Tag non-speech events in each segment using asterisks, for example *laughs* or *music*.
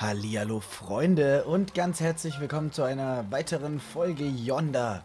Hallihallo Freunde und ganz herzlich willkommen zu einer weiteren Folge Yonder,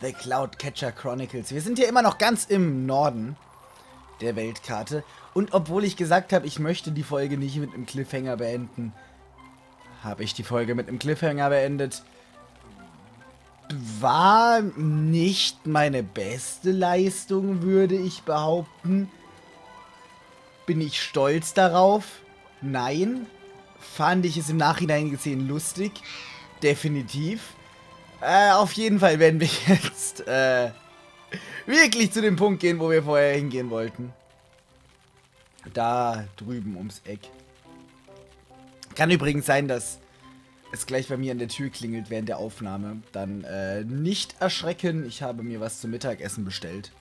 The Cloud Catcher Chronicles. Wir sind hier immer noch ganz im Norden der Weltkarte und obwohl ich gesagt habe, ich möchte die Folge nicht mit einem Cliffhanger beenden, habe ich die Folge mit einem Cliffhanger beendet. War nicht meine beste Leistung, würde ich behaupten. Bin ich stolz darauf? Nein fand ich es im Nachhinein gesehen lustig. Definitiv. Äh, auf jeden Fall werden wir *laughs* jetzt äh, wirklich zu dem Punkt gehen, wo wir vorher hingehen wollten. Da drüben ums Eck. Kann übrigens sein, dass es gleich bei mir an der Tür klingelt während der Aufnahme. Dann äh, nicht erschrecken, ich habe mir was zum Mittagessen bestellt.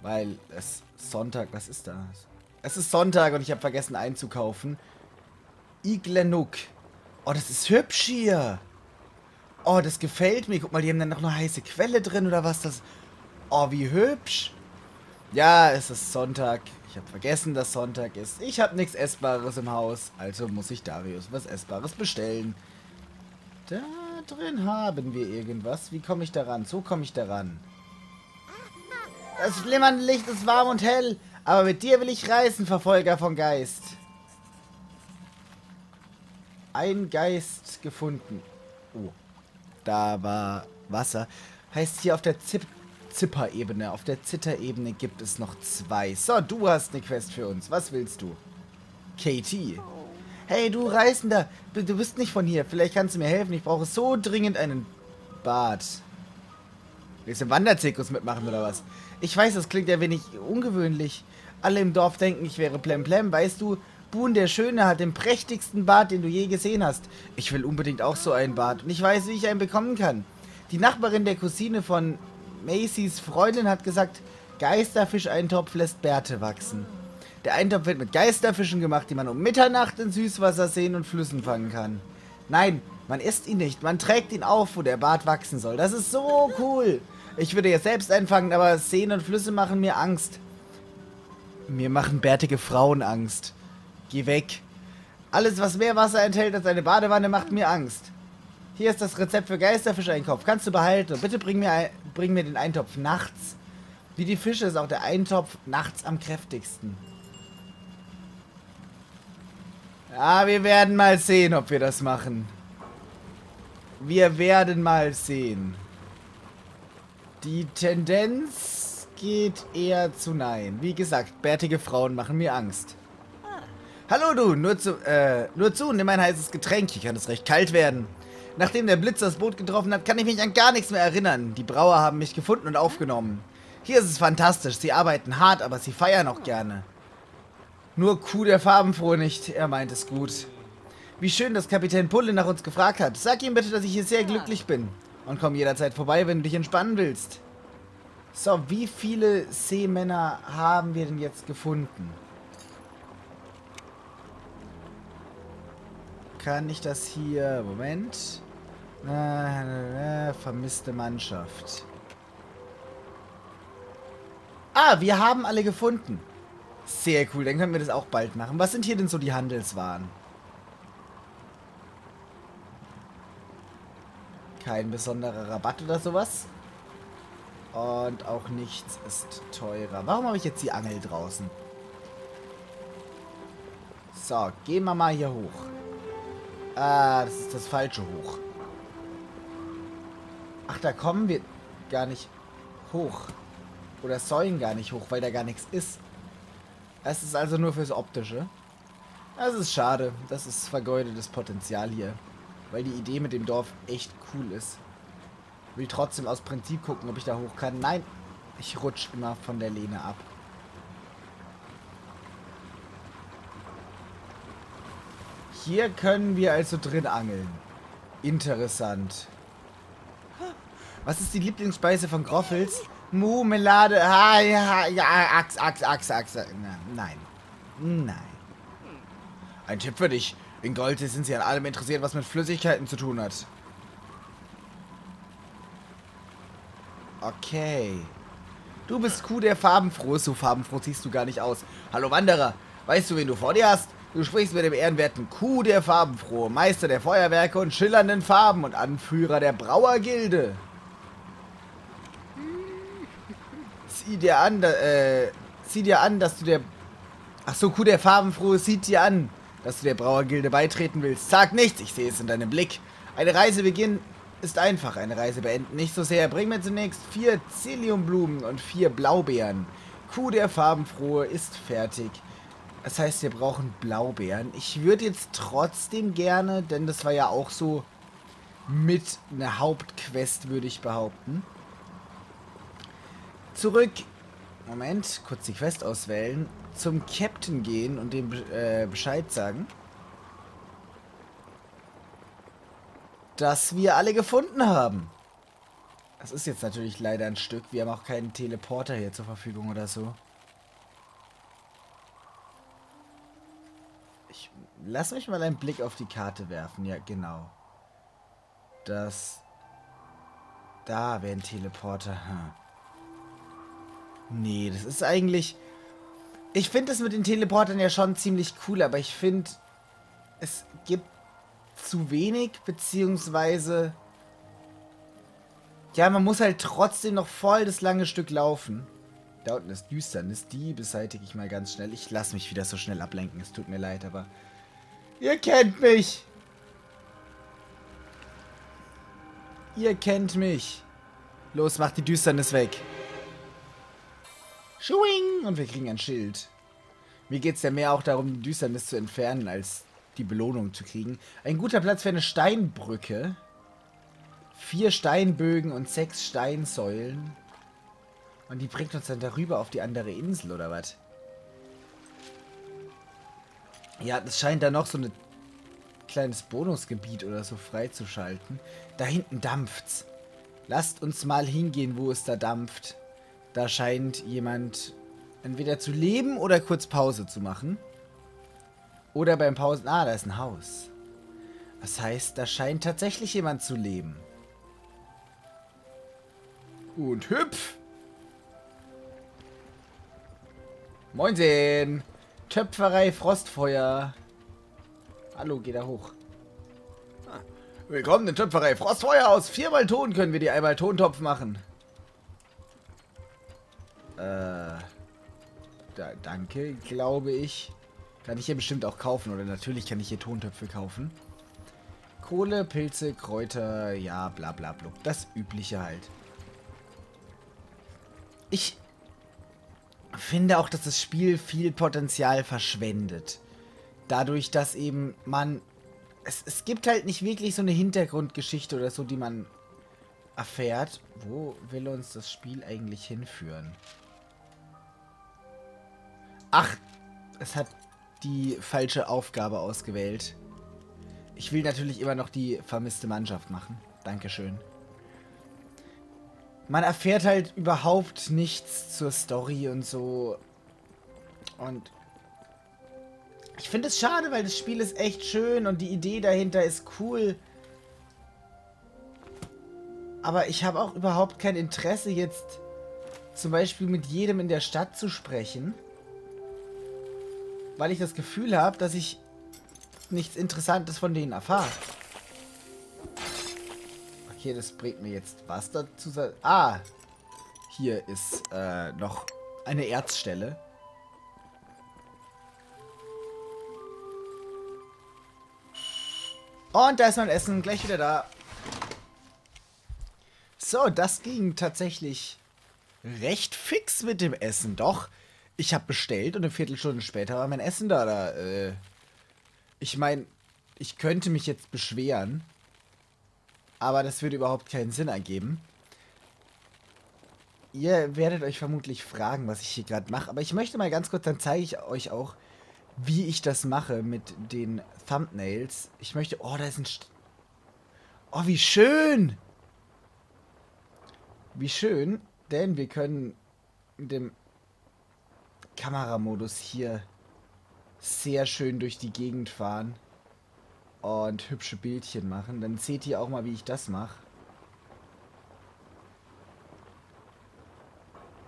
Weil es Sonntag, was ist das? Es ist Sonntag und ich habe vergessen einzukaufen. Iglenuk. Oh, das ist hübsch hier. Oh, das gefällt mir. Guck mal, die haben dann noch eine heiße Quelle drin oder was das... Oh, wie hübsch. Ja, es ist Sonntag. Ich habe vergessen, dass Sonntag ist. Ich habe nichts Essbares im Haus. Also muss ich Darius was Essbares bestellen. Da drin haben wir irgendwas. Wie komme ich daran? So komme ich daran. Das flimmernde Licht ist warm und hell. Aber mit dir will ich reisen, Verfolger von Geist. Ein Geist gefunden. Oh. Da war Wasser. Heißt hier auf der Zip Zipper-Ebene, auf der Zitter-Ebene gibt es noch zwei. So, du hast eine Quest für uns. Was willst du? Katie. Hey, du Reisender. Du bist nicht von hier. Vielleicht kannst du mir helfen. Ich brauche so dringend einen Bad. Willst du im Wanderzirkus mitmachen oder was? Ich weiß, das klingt ja wenig ungewöhnlich. Alle im Dorf denken, ich wäre Plemplem. Weißt du, Boon der Schöne hat den prächtigsten Bart, den du je gesehen hast. Ich will unbedingt auch so einen Bart und ich weiß, wie ich einen bekommen kann. Die Nachbarin der Cousine von Macys Freundin hat gesagt, Geisterfischeintopf lässt Bärte wachsen. Der Eintopf wird mit Geisterfischen gemacht, die man um Mitternacht in Süßwasserseen und Flüssen fangen kann. Nein, man isst ihn nicht, man trägt ihn auf, wo der Bart wachsen soll. Das ist so cool. Ich würde jetzt selbst einfangen, aber Seen und Flüsse machen mir Angst. Mir machen bärtige Frauen Angst. Geh weg. Alles, was mehr Wasser enthält als eine Badewanne, macht mir Angst. Hier ist das Rezept für Geisterfischeintopf. Kannst du behalten. Bitte bring mir, ein, bring mir den Eintopf nachts. Wie die Fische ist auch der Eintopf nachts am kräftigsten. Ja, wir werden mal sehen, ob wir das machen. Wir werden mal sehen. Die Tendenz geht eher zu nein. Wie gesagt, bärtige Frauen machen mir Angst. Hallo du, nur zu, äh, nur zu, nimm ein heißes Getränk. Hier kann es recht kalt werden. Nachdem der Blitz das Boot getroffen hat, kann ich mich an gar nichts mehr erinnern. Die Brauer haben mich gefunden und aufgenommen. Hier ist es fantastisch. Sie arbeiten hart, aber sie feiern auch gerne. Nur Kuh der Farbenfrohe nicht. Er meint es gut. Wie schön, dass Kapitän Pulle nach uns gefragt hat. Sag ihm bitte, dass ich hier sehr glücklich bin. Und komm jederzeit vorbei, wenn du dich entspannen willst. So, wie viele Seemänner haben wir denn jetzt gefunden? Kann ich das hier... Moment. Äh, vermisste Mannschaft. Ah, wir haben alle gefunden. Sehr cool, dann können wir das auch bald machen. Was sind hier denn so die Handelswaren? Kein besonderer Rabatt oder sowas. Und auch nichts ist teurer. Warum habe ich jetzt die Angel draußen? So, gehen wir mal hier hoch. Ah, das ist das falsche Hoch. Ach, da kommen wir gar nicht hoch. Oder sollen gar nicht hoch, weil da gar nichts ist. Es ist also nur fürs Optische. Das ist schade. Das ist vergeudetes Potenzial hier. Weil die Idee mit dem Dorf echt cool ist. Will trotzdem aus Prinzip gucken, ob ich da hoch kann. Nein, ich rutsch immer von der Lehne ab. Hier können wir also drin angeln. Interessant. Was ist die Lieblingsspeise von Groffels? Mumelade. Ah, ja, ja, Ax, Ax, Ax, Ax. Nein. Nein. Ein Tipp für dich. In Gold sind sie an allem interessiert, was mit Flüssigkeiten zu tun hat. Okay. Du bist Kuh der farbenfroh. So farbenfroh siehst du gar nicht aus. Hallo Wanderer. Weißt du, wen du vor dir hast? Du sprichst mit dem ehrenwerten Kuh der Farbenfrohe, Meister der Feuerwerke und schillernden Farben und Anführer der Brauergilde. Sieh dir an, äh, sieh dir an, dass du der... Ach so, Kuh der Farbenfrohe, sieht dir an, dass du der Brauergilde beitreten willst. Sag nichts, ich sehe es in deinem Blick. Eine Reise beginnt ist einfach, eine Reise beenden nicht so sehr. Bring mir zunächst vier Zilliumblumen und vier Blaubeeren. Kuh der Farbenfrohe ist fertig. Das heißt, wir brauchen Blaubeeren. Ich würde jetzt trotzdem gerne, denn das war ja auch so mit einer Hauptquest, würde ich behaupten. Zurück. Moment, kurz die Quest auswählen. Zum Captain gehen und dem äh, Bescheid sagen. Dass wir alle gefunden haben. Das ist jetzt natürlich leider ein Stück. Wir haben auch keinen Teleporter hier zur Verfügung oder so. Lass mich mal einen Blick auf die Karte werfen. Ja, genau. Das... Da wäre ein Teleporter. Hm. Nee, das ist eigentlich... Ich finde es mit den Teleportern ja schon ziemlich cool, aber ich finde, es gibt zu wenig, beziehungsweise... Ja, man muss halt trotzdem noch voll das lange Stück laufen. Da unten ist Düsternis, die beseitige ich mal ganz schnell. Ich lasse mich wieder so schnell ablenken, es tut mir leid, aber... Ihr kennt mich. Ihr kennt mich. Los, macht die Düsternis weg. Schwing! Und wir kriegen ein Schild. Mir geht es ja mehr auch darum, die Düsternis zu entfernen, als die Belohnung zu kriegen. Ein guter Platz für eine Steinbrücke. Vier Steinbögen und sechs Steinsäulen. Und die bringt uns dann darüber auf die andere Insel, oder was? Ja, das scheint da noch so ein kleines Bonusgebiet oder so freizuschalten. Da hinten dampft's. Lasst uns mal hingehen, wo es da dampft. Da scheint jemand entweder zu leben oder kurz Pause zu machen. Oder beim Pausen... Ah, da ist ein Haus. Das heißt, da scheint tatsächlich jemand zu leben. Und hüpf! Moinsen! Töpferei Frostfeuer. Hallo, geh da hoch. Ah, willkommen in Töpferei Frostfeuer. Aus viermal Ton können wir dir einmal Tontopf machen. Äh, da, danke, glaube ich. Kann ich hier bestimmt auch kaufen. Oder natürlich kann ich hier Tontöpfe kaufen. Kohle, Pilze, Kräuter, ja, bla bla bla. Das Übliche halt. Ich finde auch, dass das Spiel viel Potenzial verschwendet. Dadurch, dass eben man... Es, es gibt halt nicht wirklich so eine Hintergrundgeschichte oder so, die man erfährt. Wo will uns das Spiel eigentlich hinführen? Ach, es hat die falsche Aufgabe ausgewählt. Ich will natürlich immer noch die vermisste Mannschaft machen. Dankeschön man erfährt halt überhaupt nichts zur Story und so. Und ich finde es schade, weil das Spiel ist echt schön und die Idee dahinter ist cool. Aber ich habe auch überhaupt kein Interesse jetzt zum Beispiel mit jedem in der Stadt zu sprechen. Weil ich das Gefühl habe, dass ich nichts Interessantes von denen erfahre. Okay, das bringt mir jetzt was dazu. Ah, hier ist äh, noch eine Erzstelle. Und da ist mein Essen, gleich wieder da. So, das ging tatsächlich recht fix mit dem Essen. Doch, ich habe bestellt und eine Viertelstunde später war mein Essen da. da äh, ich meine, ich könnte mich jetzt beschweren, aber das würde überhaupt keinen Sinn ergeben. Ihr werdet euch vermutlich fragen, was ich hier gerade mache. Aber ich möchte mal ganz kurz, dann zeige ich euch auch, wie ich das mache mit den Thumbnails. Ich möchte... Oh, da ist ein... St oh, wie schön! Wie schön, denn wir können mit dem Kameramodus hier sehr schön durch die Gegend fahren und hübsche Bildchen machen. Dann seht ihr auch mal, wie ich das mache.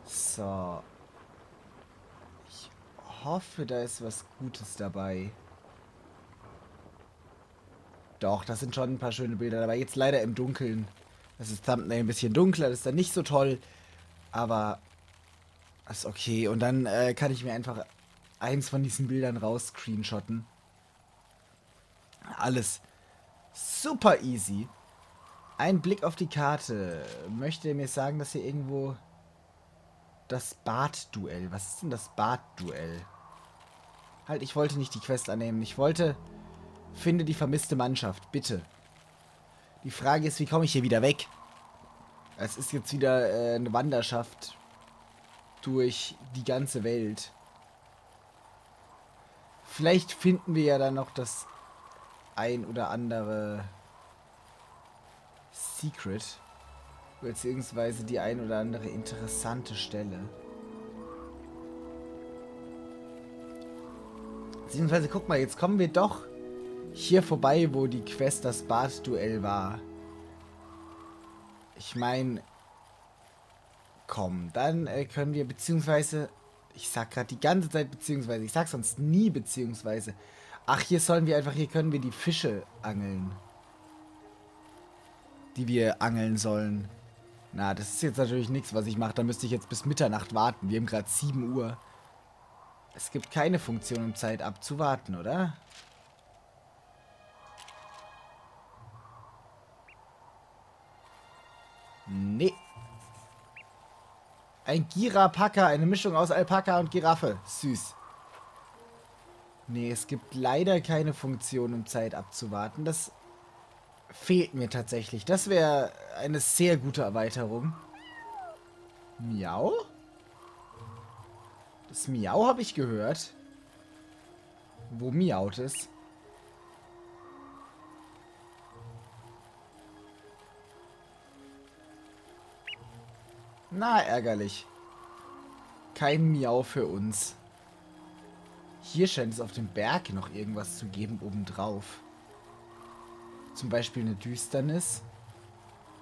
So. Ich hoffe, da ist was Gutes dabei. Doch, das sind schon ein paar schöne Bilder dabei. Jetzt leider im Dunkeln. Das ist Thumbnail ein bisschen dunkler, das ist dann nicht so toll. Aber ist okay. Und dann äh, kann ich mir einfach eins von diesen Bildern raus screenshotten. Alles super easy. Ein Blick auf die Karte. Möchte mir sagen, dass hier irgendwo das Bad-Duell. Was ist denn das Bad-Duell? Halt, ich wollte nicht die Quest annehmen. Ich wollte... Finde die vermisste Mannschaft, bitte. Die Frage ist, wie komme ich hier wieder weg? Es ist jetzt wieder äh, eine Wanderschaft durch die ganze Welt. Vielleicht finden wir ja dann noch das ein oder andere Secret. Beziehungsweise die ein oder andere interessante Stelle. Beziehungsweise, guck mal, jetzt kommen wir doch hier vorbei, wo die Quest das Bad-Duell war. Ich meine, komm, dann äh, können wir, beziehungsweise, ich sag gerade die ganze Zeit beziehungsweise, ich sag sonst nie beziehungsweise. Ach, hier sollen wir einfach, hier können wir die Fische angeln. Die wir angeln sollen. Na, das ist jetzt natürlich nichts, was ich mache. Da müsste ich jetzt bis Mitternacht warten. Wir haben gerade 7 Uhr. Es gibt keine Funktion, um Zeit abzuwarten, oder? Nee. Ein Girapaka, eine Mischung aus Alpaka und Giraffe. Süß. Nee, es gibt leider keine Funktion, um Zeit abzuwarten. Das fehlt mir tatsächlich. Das wäre eine sehr gute Erweiterung. Miau? Das Miau habe ich gehört. Wo miaut es? Na, ärgerlich. Kein Miau für uns. Hier scheint es auf dem Berg noch irgendwas zu geben obendrauf. Zum Beispiel eine Düsternis.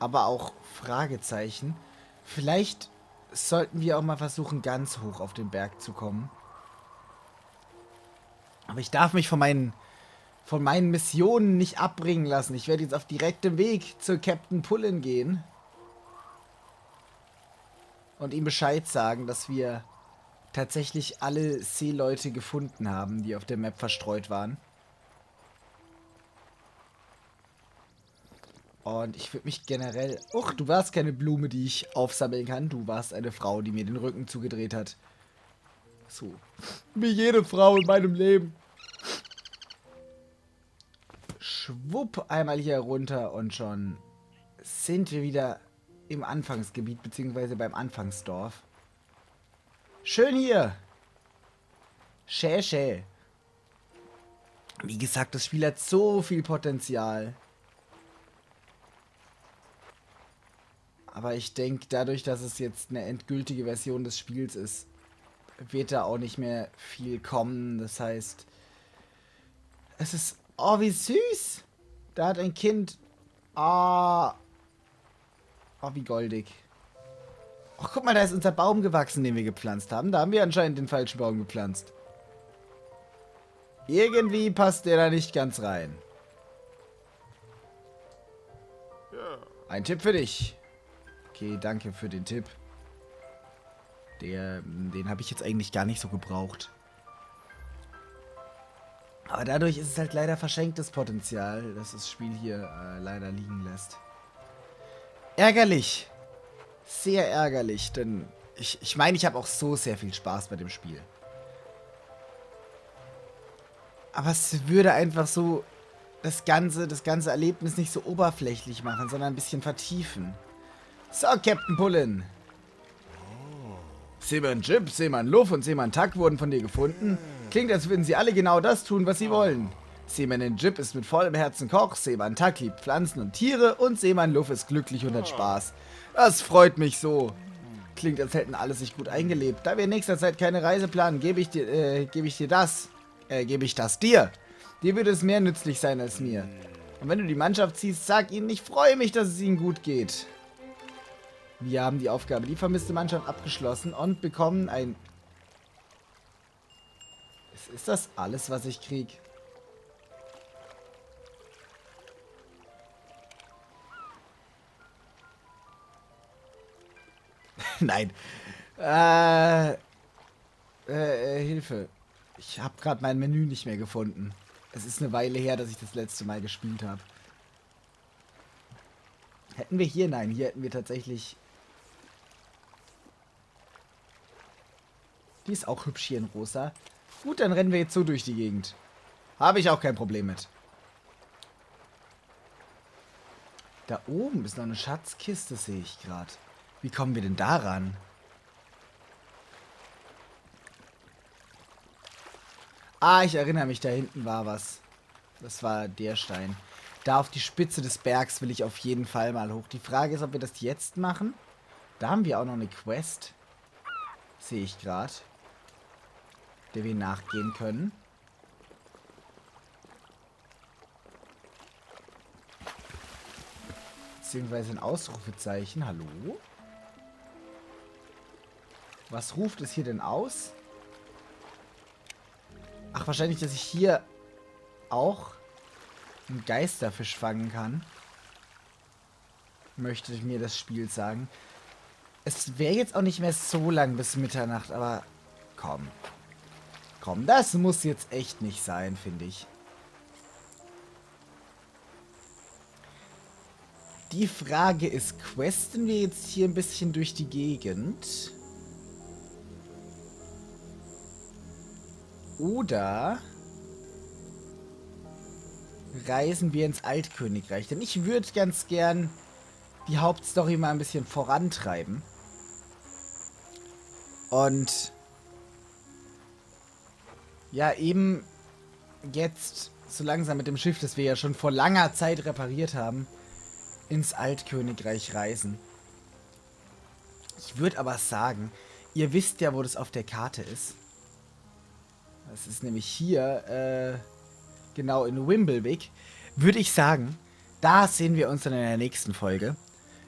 Aber auch Fragezeichen. Vielleicht sollten wir auch mal versuchen, ganz hoch auf den Berg zu kommen. Aber ich darf mich von meinen, von meinen Missionen nicht abbringen lassen. Ich werde jetzt auf direktem Weg zu Captain Pullen gehen. Und ihm Bescheid sagen, dass wir tatsächlich alle Seeleute gefunden haben, die auf der Map verstreut waren. Und ich würde mich generell... Uch, du warst keine Blume, die ich aufsammeln kann. Du warst eine Frau, die mir den Rücken zugedreht hat. So. Wie jede Frau in meinem Leben. Schwupp, einmal hier runter und schon sind wir wieder im Anfangsgebiet, beziehungsweise beim Anfangsdorf. Schön hier. Schä, schä. Wie gesagt, das Spiel hat so viel Potenzial. Aber ich denke, dadurch, dass es jetzt eine endgültige Version des Spiels ist, wird da auch nicht mehr viel kommen. Das heißt, es ist... Oh, wie süß! Da hat ein Kind... Ah... Oh, wie goldig. Ach, guck mal, da ist unser Baum gewachsen, den wir gepflanzt haben. Da haben wir anscheinend den falschen Baum gepflanzt. Irgendwie passt der da nicht ganz rein. Ein Tipp für dich. Okay, danke für den Tipp. Der, den habe ich jetzt eigentlich gar nicht so gebraucht. Aber dadurch ist es halt leider verschenktes Potenzial, dass das Spiel hier äh, leider liegen lässt. Ärgerlich. Sehr ärgerlich, denn ich, ich meine, ich habe auch so sehr viel Spaß bei dem Spiel. Aber es würde einfach so das ganze, das ganze Erlebnis nicht so oberflächlich machen, sondern ein bisschen vertiefen. So, Captain Pullen. Seemann Jib, Seemann Luff und Seemann Tuck wurden von dir gefunden. Klingt, als würden sie alle genau das tun, was sie wollen. Seemann Jib ist mit vollem Herzen Koch, Seemann Tuck liebt Pflanzen und Tiere und Seemann Luff ist glücklich und hat Spaß. Das freut mich so. Klingt, als hätten alle sich gut eingelebt. Da wir in nächster Zeit keine Reise planen, gebe ich dir, äh, gebe ich dir das. Äh, gebe ich das dir. Dir würde es mehr nützlich sein als mir. Und wenn du die Mannschaft ziehst, sag ihnen, ich freue mich, dass es ihnen gut geht. Wir haben die Aufgabe, die vermisste Mannschaft abgeschlossen und bekommen ein... Ist das alles, was ich krieg? *laughs* Nein. Äh, äh, Hilfe. Ich habe gerade mein Menü nicht mehr gefunden. Es ist eine Weile her, dass ich das letzte Mal gespielt habe. Hätten wir hier? Nein, hier hätten wir tatsächlich... Die ist auch hübsch hier in rosa. Gut, dann rennen wir jetzt so durch die Gegend. Habe ich auch kein Problem mit. Da oben ist noch eine Schatzkiste, sehe ich gerade. Wie kommen wir denn daran? Ah, ich erinnere mich, da hinten war was. Das war der Stein. Da auf die Spitze des Bergs will ich auf jeden Fall mal hoch. Die Frage ist, ob wir das jetzt machen. Da haben wir auch noch eine Quest. Sehe ich gerade. Der wir nachgehen können. Beziehungsweise ein Ausrufezeichen. Hallo? Was ruft es hier denn aus? Ach, wahrscheinlich, dass ich hier auch einen Geisterfisch fangen kann. Möchte mir das Spiel sagen. Es wäre jetzt auch nicht mehr so lang bis Mitternacht, aber komm. Komm, das muss jetzt echt nicht sein, finde ich. Die Frage ist, questen wir jetzt hier ein bisschen durch die Gegend? Oder reisen wir ins Altkönigreich? Denn ich würde ganz gern die Hauptstory mal ein bisschen vorantreiben. Und ja, eben jetzt so langsam mit dem Schiff, das wir ja schon vor langer Zeit repariert haben, ins Altkönigreich reisen. Ich würde aber sagen, ihr wisst ja, wo das auf der Karte ist. Das ist nämlich hier, äh, genau in Wimblewick. Würde ich sagen, da sehen wir uns dann in der nächsten Folge.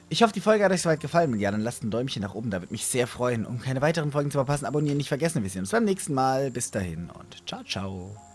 Ich hoffe, die Folge hat euch soweit gefallen. Wenn ja, dann lasst ein Däumchen nach oben, da würde mich sehr freuen. Um keine weiteren Folgen zu verpassen, abonnieren nicht vergessen. Wir sehen uns beim nächsten Mal. Bis dahin und ciao, ciao.